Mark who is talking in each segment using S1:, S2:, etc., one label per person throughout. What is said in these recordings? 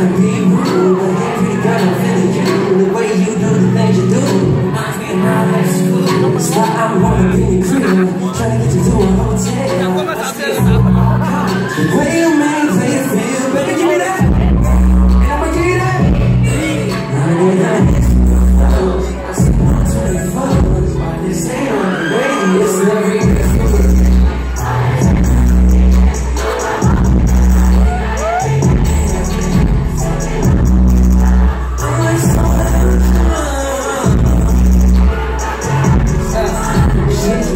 S1: to be rude, but you girl got a feeling. The way you do the things you do reminds me of my. That's why I wanna be.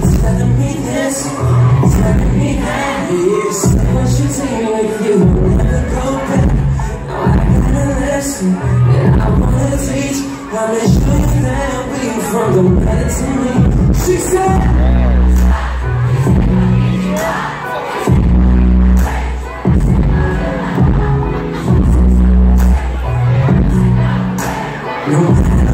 S1: Telling me this, telling me that I should take with you? Will never go back. Now I gotta listen, and I wanna teach. I'll make sure you to me. No